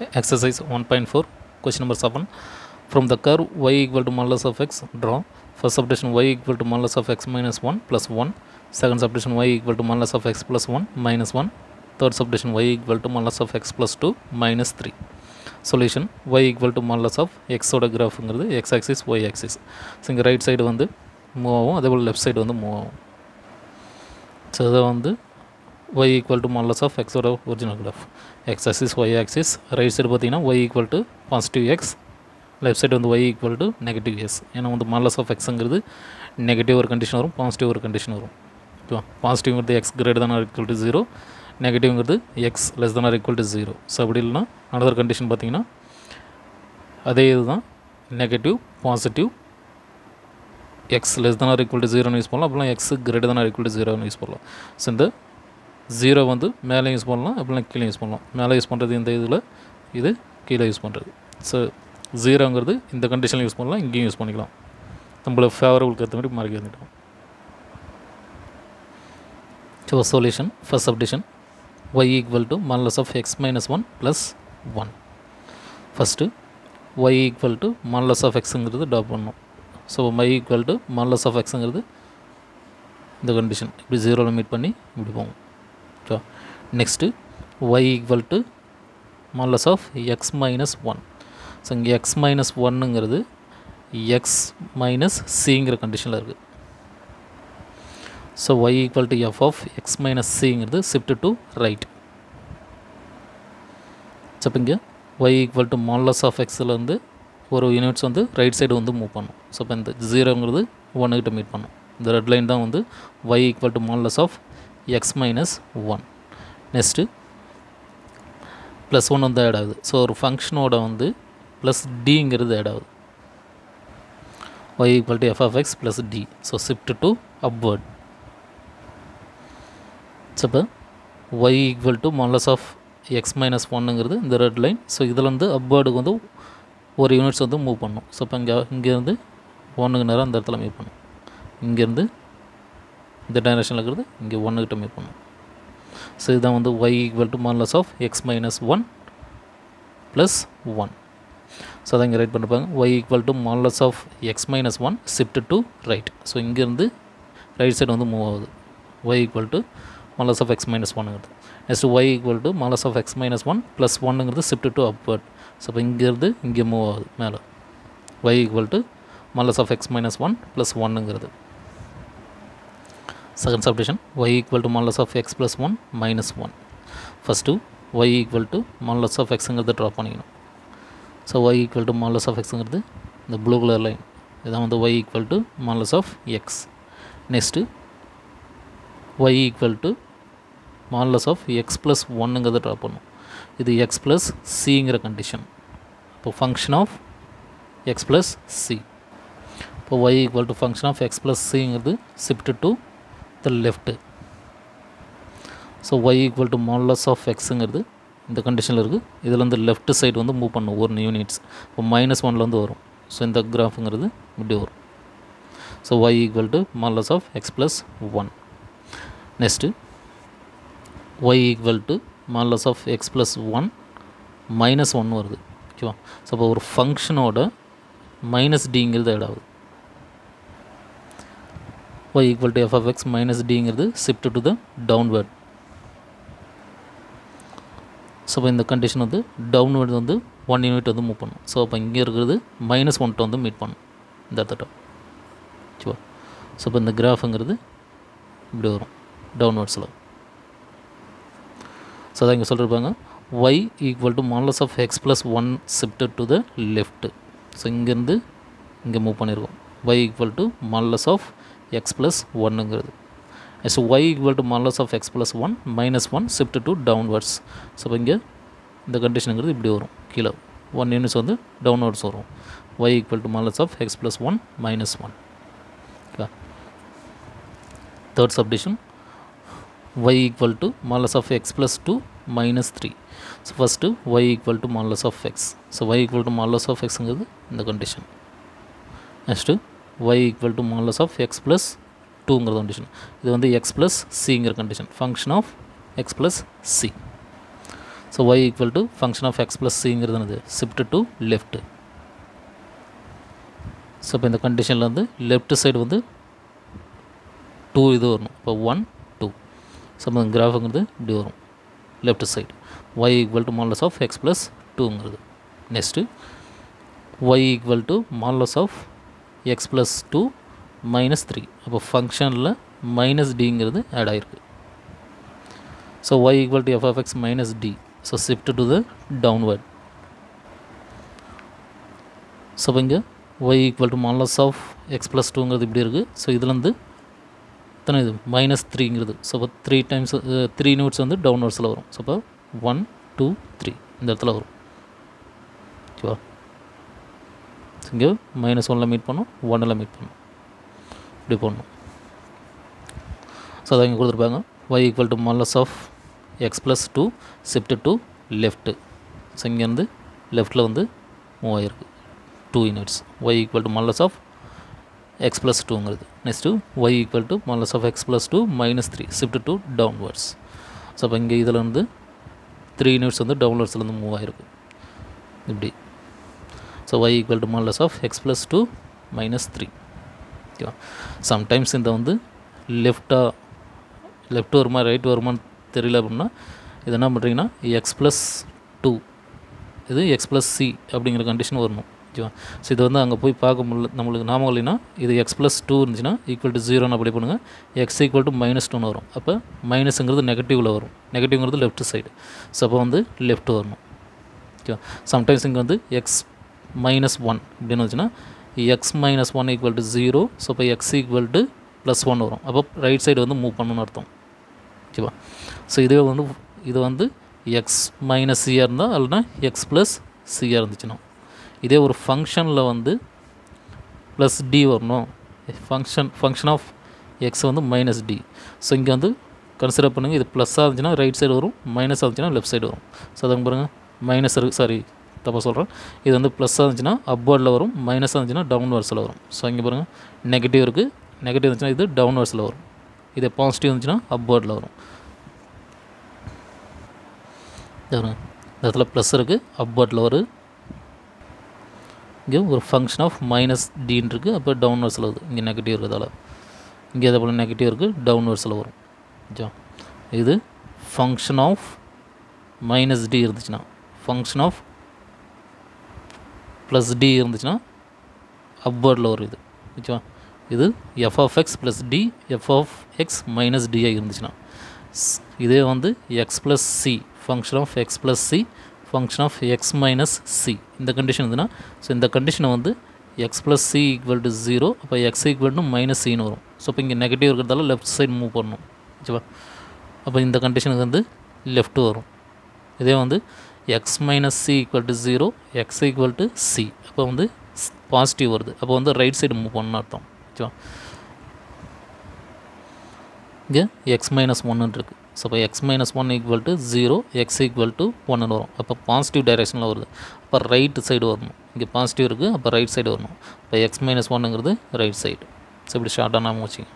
Exercise 1.4, question number 7. From the curve y equal to modulus of x, draw. First subdivision y equal to modulus of x minus 1 plus 1. Second subdivision y equal to modulus of x plus 1 minus 1. Third subdivision y equal to modulus of x plus 2 minus 3. Solution y equal to modulus of x எக்ஸோட கிராஃபுங்கிறது x axis y axis so இங்கே right side வந்து move ஆகும் அதே போல் left side வந்து move ஆகும் so இதை வந்து y equal to modulus of எக்ஸோட original graph x axis y axis right side பார்த்தீங்கன்னா y equal to positive x left side வந்து y equal to negative x ஏன்னா வந்து மாலஸ் ஆஃப் எக்ஸுங்கிறது நெகட்டிவ் ஒரு கண்டிஷன் வரும் பாசிட்டிவ் ஒரு கண்டிஷன் வரும். ஓகேவா பாசிட்டிவ்ங்கிறது எக்ஸ் கிரேட் தானே equal to zero நெகட்டிவ்ங்கிறது X less than or equal to zero so அப்படி இல்லைனா அனதர் கண்டிஷன் பார்த்திங்கன்னா அதே இதுதான். Negative positive X less than or equal to ஜீரோன்னு யூஸ் பண்ணலாம். அப்படிலாம் X greater than or equal to ஜீரோன்னு யூஸ் பண்ணலாம். ஸோ இந்த ஜீரோ வந்து மேலே யூஸ் பண்ணலாம் அப்படின்னா கீழே யூஸ் பண்ணலாம். மேலே யூஸ் பண்ணுறது இந்த இதில் இது கீழே யூஸ் பண்ணுறது ஸோ ஜீரோங்கிறது இந்த கண்டிஷனில் யூஸ் பண்ணலாம் இங்கேயும் யூஸ் பண்ணிக்கலாம். நம்மளை ஃபேவரபுளுக்கு ஏற்ற மாதிரி மார்க் வந்துட்டோம் so solution first subdivision Y equal to modulus of x minus 1 plus 1 first Y equal to modulus of எக்ஸுங்கிறது top பண்ணும். So Y equal to modulus of எக்ஸுங்கிறது இந்த கண்டிஷன் இப்படி ஜீரோவில் மீட் பண்ணி இப்படி போகும். Okay next y equal to modulus of x minus 1 so இங்கே x minus 1ங்கிறது x minus cங்கிற கண்டிஷனில் இருக்குது so y equal to F of X minus சிங்கிறது shift to right so இப்போ இங்கே y equal to modulus of எக்ஸில் ஒரு units வந்து ரைட் சைடு வந்து மூவ் பண்ணும். ஸோ இப்போ இந்த ஜீரோங்கிறது ஒன்றுக்கிட்ட மீட் பண்ணும். இந்த ரெட் லைன் தான் வந்து y equal to modulus of X minus one next plus one வந்து ஆட் ஆகுது. ஸோ ஒரு ஃபங்க்ஷனோட வந்து ப்ளஸ் டிங்கிறது ஆட் ஆகுது. Y equal to F of X plus D so shift to upward so இப்போ Y equal to modulus of X minus ஒன்னுங்கிறது இந்த red line so இதில் வந்து அப்வேர்டுக்கு வந்து ஒரு யூனிட்ஸ் வந்து மூவ் பண்ணும். ஸோ இப்போ இங்கே இங்கேருந்து ஒன்றுக்கு நேரம் அந்த இடத்துல மூவ் பண்ணும். இங்கேருந்து இந்த டைரக்ஷனில் இருக்கிறது இங்கே ஒன்றுக்கிட்ட மீட் பண்ணும். ஸோ இதுதான் வந்து Y equal to modulus of X minus one plus one so அதை இங்கே ரைட் பண்ணிருப்பாங்க Y equal to modulus of X minus one shift to right so இங்கேருந்து ரைட் சைடு வந்து மூவ் ஆகுது. Y equal to modulus of X minus ஒன்னுங்கிறது next Y equal to modulus of X minus one plus ஒன்னுங்கிறது shift to upward so இப்போ இங்கேருந்து இங்கே move ஆகுது மேலே. Y equal to modulus of X minus one plus ஒன்னுங்கிறது second subdivision Y equal to modulus of X plus one minus one first Y equal to modulus of எக்ஸுங்கிறது draw பண்ணிக்கணும். So Y equal to modulus of எக்ஸுங்கிறது இந்த blue colour line இதான் வந்து Y equal to modulus of X next Y equal to modulus of X plus ஒன்னுங்கிறது draw பண்ணும். இது X plus சிங்கிற condition இப்போ function of X plus C இப்போ Y equal to function of X plus சிங்கிறது shift to the left so Y equal to modulus of எக்ஸுங்கிறது இந்த கண்டிஷனில் இருக்குது இதில் வந்து லெஃப்ட் சைடு வந்து மூவ் பண்ணும் ஒரு யூனிட்ஸ் இப்போ மைனஸ் ஒன்லேருந்து வரும். ஸோ இந்த கிராஃபுங்கிறது இப்படி வரும். So y equal to modulus of x plus one next y equal to modulus of x plus one minus one வருது. ஓகேவா ஸோ இப்போ ஒரு ஃபங்க்ஷனோட மைனஸ் டிங்கிறது ஆட் ஆகுது. Y equal to F of X minus டிங்கிறது shift to the downward so இப்போ இந்த condition வந்து டவுன்வேர்டு வந்து ஒன் யூனிட் வந்து மூவ் பண்ணும். ஸோ அப்போ இங்கே இருக்கிறது மைனஸ் ஒன்ட்டு வந்து மீட் பண்ணும். இந்த இடத்துல. ஓகேவா ஸோ இப்போ இந்த கிராஃபுங்கிறது இப்படி வரும். டவுன்வர்ட்ஸில் ஸோ அதான் இங்கே சொல்லியிருப்பாங்க y equal to modulus of x plus one shifted to the left so இங்கேருந்து இங்கே மூவ் பண்ணியிருக்கோம் y equal to modulus of x plus ஒன்னுங்கிறது so y equal to modulus of x plus one minus one shift to downwards so இப்போ இங்கே இந்த கண்டிஷனுங்கிறது இப்படி வரும். கீழே ஒன் யூனிட்ஸ் வந்து டவுன்வர்ட்ஸ் வரும். Y equal to modulus of X plus one minus one okay third subdivision. Y equal to modulus of x plus 2 minus 3 so first y equal to modulus of x. So y equal to modulus of x ங்கிறது இந்த condition. Next y equal to modulus of x plus டூங்கிற condition இது வந்து x plus சிங்கிற condition function of of x plus so Y equal to function of X plus சிங்கிறது என்னது? Shift to left so இப்போ இந்த கண்டிஷனில் வந்து left side வந்து two இது வரணும். இப்போ ஒன் டூ ஸோ இப்போ கிராஃபுங்கிறது இப்படி வரும். Left side y equal to modulus of x plus டூங்கிறது next y equal to modulus of x plus two minus three அப்போ ஃபங்க்ஷனில் மைனஸ் டிங்கிறது ஆட் ஆகிருக்கு so y equal to f of x minus t so shift to the downward so இப்போ இங்கே y equal to modulus of x plus டூங்கிறது இப்படி இருக்குது so இதுலேருந்து எத்தனை இது மைனஸ் த்ரீங்கிறது ஸோ இப்போ த்ரீ டைம்ஸ் த்ரீ நோட்ஸ் வந்து டவுன்வர்ட்ஸில் வரும். ஸோ இப்போ ஒன் டூ த்ரீ இந்த இடத்துல வரும் ஓகேவா இங்கே மைனஸ் ஒனில் மீட் பண்ணும் ஒன்னில் மீட் பண்ணும். இப்படி போடணும். ஸோ அதை இங்கே கொடுத்துருப்பாங்க. Y equal to modulus of X plus two shift to left so இங்கேருந்து லெஃப்ட்டில் வந்து மூவ் ஆகிருக்கு two units Y equal to modulus of X plus டூங்கிறது next Y equal to modulus of X plus two minus three shift to downwards so அப்போ இங்கே இதில் வந்து three units வந்து டவுன்வர்ட்ஸ்லேருந்து move ஆகிருக்கு இப்படி. So Y equal to modulus of X plus two minus three ஓகேவா sometimes இந்த வந்து லெஃப்டாக லெஃப்ட் வருமா ரைட் வருமான்னு தெரியல அப்படின்னா இது என்ன பண்ணுறீங்கன்னா எக்ஸ் ப்ளஸ் டூ இது எக்ஸ் ப்ளஸ் சி அப்படிங்கிற கண்டிஷன் வரணும். ஓகேவா ஸோ இது வந்து அங்கே போய் பார்க்க முடியல நம்மளுக்கு ஞாபகம் இல்லைன்னா இது எக்ஸ் ப்ளஸ் டூ இருந்துச்சுன்னா ஈக்குவல் டு ஜீரோன்னு அப்படி பண்ணுங்கள் எக்ஸ் ஈக்குவல் டு மைனஸ் டூன்னு வரும். அப்போ மைனஸுங்கிறது நெகட்டிவில் வரும். நெகட்டிவ்ங்கிறது லெஃப்ட் சைடு ஸோ அப்போ வந்து லெஃப்ட் வரணும். ஓகேவா சம்டைம்ஸ் இங்கே வந்து எக்ஸ் மைனஸ் ஒன் அப்படின்னு வச்சுன்னா X minus one equal to zero so இப்போ X equal to plus one வரும். அப்போ ரைட் சைடு வந்து மூவ் பண்ணணும்னு அர்த்தம். ஓகேவா ஸோ இதுவே வந்து இது வந்து எக்ஸ் மைனஸ் சியாக இருந்தால் இல்லைனா எக்ஸ் ப்ளஸ் சியாக இருந்துச்சுன்னா. இதே ஒரு ஃபங்க்ஷனில் வந்து ப்ளஸ் டி வரணும். ஃபங்க்ஷன் ஃபங்க்ஷன் ஆஃப் எக்ஸ் வந்து மைனஸ் டி ஸோ இங்கே வந்து கன்சிடர் பண்ணுங்கள் இது ப்ளஸ்ஸாக இருந்துச்சுன்னா ரைட் சைடு வரும் மைனஸாக இருந்துச்சுன்னா லெஃப்ட் சைடு வரும். ஸோ அதை பாருங்கள் மைனஸ் இருக்குது சாரி தப்பாக சொல்கிறேன் இது வந்து ப்ளஸ்ஸாக இருந்துச்சுன்னா அப்வர்டில் வரும் மைனஸாக இருந்துச்சுன்னா டவுன்வர்ஸில் வரும். ஸோ இங்கே பாருங்கள் நெகட்டிவ் இருக்குது நெகட்டிவ் இருந்துச்சுன்னா இது டவுன்வர்ஸில் வரும். இதே பாசிட்டிவ் இருந்துச்சுன்னா அப்வர்டில் வரும். இந்த இடத்துல ப்ளஸ் இருக்குது அப்வர்டில் வரும் இங்கே ஒரு ஃபங்க்ஷன் ஆஃப் மைனஸ் டின்னு இருக்குது அப்போ டவுன்வர்ஸில் வருது. இங்கே நெகட்டிவ் இருக்கிறதால. இங்கே அதே போல் நெகட்டிவ் இருக்குது டவுன்வர்ஸில் வரும். ஜா. இது ஃபங்க்ஷன் ஆஃப் மைனஸ் டி இருந்துச்சுன்னா ஃபங்க்ஷன் ஆஃப் ப்ளஸ் டி இருந்துச்சுன்னா அப்வர்டில் வரும் இது. ஓகேவா இது F of X plus D F of X minus DI இருந்துச்சுன்னா. இதே வந்து X plus C function of X plus C function of X minus C இந்த கண்டிஷன் இருந்துன்னா ஸோ இந்த கண்டிஷனை வந்து X plus C equal to zero அப்போ X equal to minus சின்னு வரும். ஸோ இப்போ இங்கே நெகட்டிவ் இருக்கிறதால லெஃப்ட் சைடு மூவ் பண்ணணும். ஓகேவா அப்போ இந்த கண்டிஷனுக்கு வந்து லெஃப்ட்டு வரும். இதே வந்து X minus C equal to zero X equal to C அப்போ வந்து பாசிட்டிவ் வருது. அப்போ வந்து ரைட் சைடு மூவ் பண்ணணும் அர்த்தம். ஓகேவா இங்கே எக்ஸ் மைனஸ் ஒன்னு இருக்குது ஸோ இப்போ x minus one equal to zero x equal to ஒன்னு வரும். அப்போ பாசிட்டிவ் டைரெக்ஷனில் வருது. அப்போ ரைட்டு சைடு வரணும். இங்கே பாசிட்டிவ் இருக்குது அப்போ ரைட் சைடு வரணும். இப்போ எக்ஸ் மைனஸ் ஒன்னுங்கிறது ரைட் சைடு ஸோ இப்படி ஷார்ட்டாக நாம வச்சுங்க